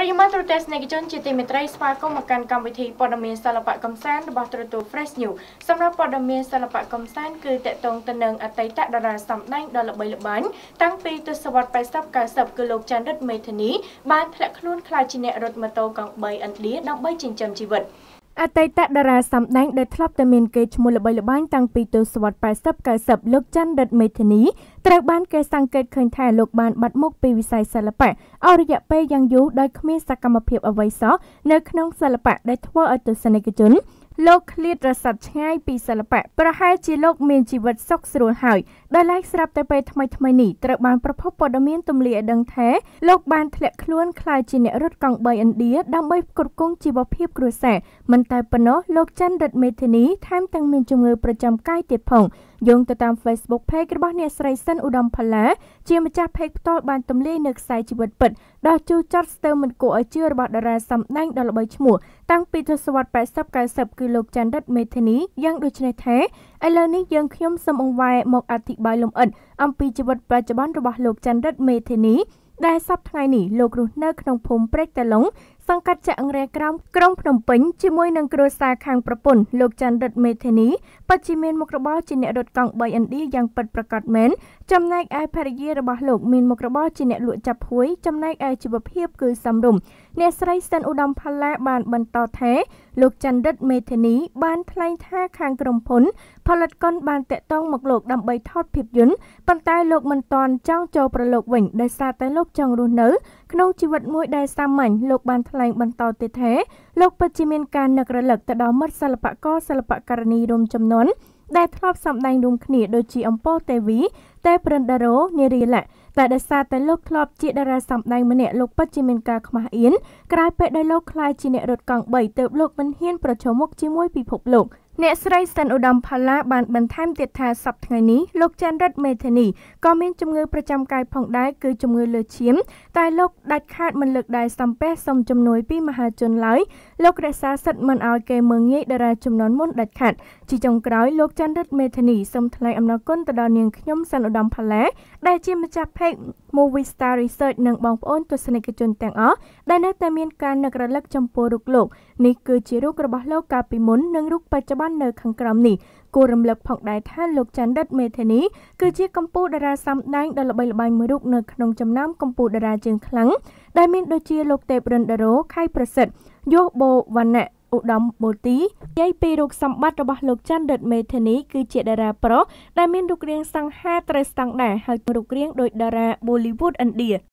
ប្រិយមិត្តទូរទស្សនិកជនជាទីមេត្រីស្វាគមន៍មកកាន់កម្មវិធីព័ត៌មានសិល្បៈកំសាន្តរបស់ទូរទស្សន៍ Fresh News សម្រាប់ព័ត៌មានសិល្បៈកំសាន្តគឺតកតងទៅនឹងអតីតតារាសម្ដែងដ៏ល្បីល្បាញតាំងពីទសវត្សរ៍80 90គឺលោកច័ន្ទរិទ្ធមេធានីបានធ្លាក់ខ្លួនខ្លាចជាអ្នករត់ម៉ូតូកង់3ឥណ្ឌាដើម្បីចិញ្ចឹមជីវិត។ អតីតតារាសម្ដែងដែលធ្លាប់តែមានកេរ្តិ៍ឈ្មោះល្បីល្បាញតាំងពីទសវត្សរ៍80 90លោកច័ន្ទរិទ្ធមេធានីត្រូវបានគេសង្កេតឃើញថាលោកបានបាត់មុខពីវិស័យសិល្បៈអស់រយៈពេលយ៉ាងយូរដោយគ្មានសកម្មភាពអ្វីសោះនៅក្នុងសិល្បៈដែលធ្វើឲ្យទស្សនិកជន លោកឃ្លាតរស័ព្ទឆ្ងាយពីសិល្បៈប្រហែលជាលោកមានជីវិតសុខស្រួលហើយដែលឡែកស្រាប់តែពេលថ្មីថ្មីនេះត្រូវបានប្រភពព័ត៌មានទម្លាយឲ្យដឹងថាលោកបានធ្លាក់ខ្លួនខ្លាចជាអ្នករត់កង់3ឥណ្ឌាដើម្បីគ្រប់គ្រងជីវភាពគ្រួសារមិនតែប៉ុណ្ណោះលោកច័ន្ទរិទ្ធមេធានីថែមទាំងមានជំងឺប្រចាំកាយទៀតផង យោងទៅតាម Facebook Page របស់អ្នកស្រីសិនឧត្តមផល្លាជាម្ចាស់ Page ផ្ទាល់បានទម្លាយនៅខ្សែជីវិតពិតដ៏ជូរចត់ស្ទើរមិនគួរឲ្យជឿរបស់តារាសម្ដែងដ៏ល្បីឈ្មោះតាំងពីទសវត្សរ៍80 90គឺលោកច័ន្ទរិទ្ធមេធានីយ៉ាងដូចនេះថាឥឡូវនេះយើងខ្ញុំសូមអង្វែមកអធិប្បាយលម្អិតអំពីជីវិតបច្ចុប្បន្នរបស់លោកច័ន្ទរិទ្ធមេធានីដែលសប្តាហ៍ថ្ងៃនេះលោករស់នៅក្នុងភូមិព្រែកតាឡុង សង្កាត់ចាក់អង្រែក្រោមក្រុងភ្នំពេញជាមួយនឹងគ្រួសារខាងប្រពន្ធលោកច័ន្ទរិទ្ធមេធានីពិតជាមានមុខរបរជាអ្នករត់កង់3ឥណ្ឌាយ៉ាងពិតប្រាកដមែនចំណែកឯភរិយារបស់លោកមានមុខរបរជាអ្នកលក់ចាប់ហួយចំណែកឯជីវភាពគឺសំរុំអ្នកស្រីសិនឧត្តមផល្លាបានបន្តថាលោកច័ន្ទរិទ្ធមេធានីបានថ្លែងថាខាងក្រុមហ៊ុនផលិតកុនបានតាក់ទងមកលោកដើម្បីថតភាពយន្តប៉ុន្តែលោកមិនទាន់ចង់ចូលប្រឡូកវិញដោយសារតែលោកចង់រស់នៅ ក្នុងជីវិតមួយដែលសាមញ្ញលោកបានថ្លែងបន្តទៀតថាលោកពិតជាមានការនឹករលឹកទៅដល់មិត្តសិល្បករសិល្បករនីរួមចំនួនដែលធ្លាប់សម្ដែងរួមគ្នាដូចជាអំពរទេវីតែប្រិនដារ៉ូនារីឡាតែដោយសារតែលោកធ្លាប់ជាតារាសម្ដែងម្នាក់លោកពិតជាមានការខ្មាស់អៀនក្រោយពេលដែលលោកក្លាយជាអ្នករត់កង់3ទើបលោកមិនហ៊ានប្រឈមមុខជាមួយពិភពលោកអ្នកស្រីសិនឧត្តមផល្លាបានបន្ថែមទៀតថាសប្តាហ៍ថ្ងៃនេះលោកច័ន្ទរិទ្ធមេធានីក៏មានជំងឺប្រចាំកាយផងដែរគឺជំងឺលើសឈាមតែលោកដាច់ខាតមិនលើកដៃសំពះសុំជំនួយពីមហាជនឡើយលោករក្សាសិទ្ធិមិនឲ្យគេមើងងាយតារាចំនួនមុនដាច់ខាតជាចុងក្រោយលោកច័ន្ទរិទ្ធមេធានីសូមថ្លែងអំណរគុណទៅដល់នាងខ្ញុំសិនឧត្តមផល្លាដែលជាម្ចាស់ page Movie Star Research និងបងប្អូនទស្សនិកជនទាំងអស់ដែលនៅតែមានការនឹករលឹកចំពោះរូបលោកនេះគឺជារូបរបស់លោកកាលពីមុននិងរូបបច្ចុប្បន្ននៅខាងក្រោមនេះគួររំលឹកផងដែរថាលោកច័ន្ទរិទ្ធមេធានីគឺជាកម្ពុជាតារាសម្ដែងដ៏ល្បីល្បាញមួយរូបនៅក្នុងចំណោមកម្ពុជាតារាជើងខ្លាំងដែលមានដូចជាលោកទេពរិនដារ៉ូខៃប្រសិទ្ធយោបូវណ្ណៈ ឧត្តមបូទីនិយាយពីរូបសម្បត្តិរបស់លោកច័ន្ទរិទ្ធមេធានីគឺជាតារាប្រុសដែលមានរូបរាងសង្ហាត្រូវស្តង់ដារហើយរូបរាងដូចតារា Bollywood ឥណ្ឌា